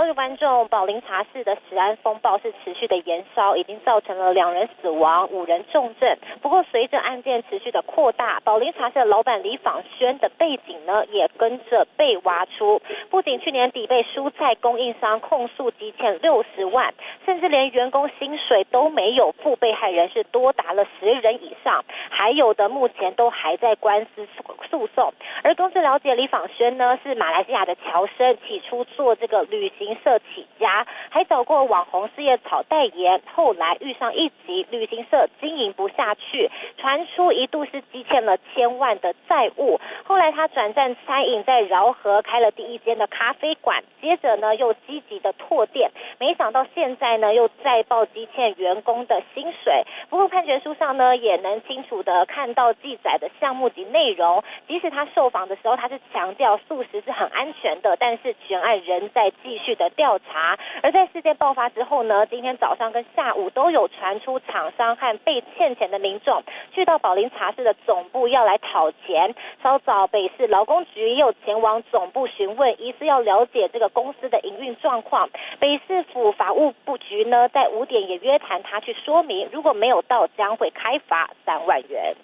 各位观众，宝林茶室的食安风暴是持续的延烧，已经造成了两人死亡、五人重症。不过，随着案件持续的扩大，宝林茶室老板李仿轩的背景呢，也跟着被挖出。不仅去年底被蔬菜供应商控诉积欠六十万，甚至连员工薪水都没有付，被害人是多达了十人以上，还有的目前都还在官司诉讼。而公司了解，李仿轩呢是马来西亚的侨生，起初做这个旅行社起家，还找过网红事业草代言，后来遇上一级旅行社经营不下去，传出一度是积欠了千万的债务，后来他转战餐饮，在饶河开了第一间的咖啡馆，接着呢又积极的拓店，没想到现在呢又再报积欠员工的薪水。不过判决书上呢也能清楚的看到记载的项目及内容，即使他受访的时候他是强调素食是很安全的，但是全案仍在继续的调查。而在事件爆发之后呢，今天早上跟下午都有传出厂商和被欠钱的民众去到宝林茶室的总部要来讨钱。稍早北市劳工局也有前往总部询问，疑似要了解这个公司的营运状况。北市府法务部局呢在五点也约谈他去说明，如果没有到将会开罚三万元。